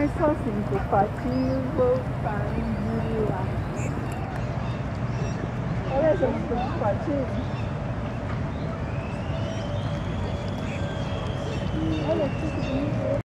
mais só cinco patinhos voltar de lá. Olha esses cinco patinhos. Olha que bonito.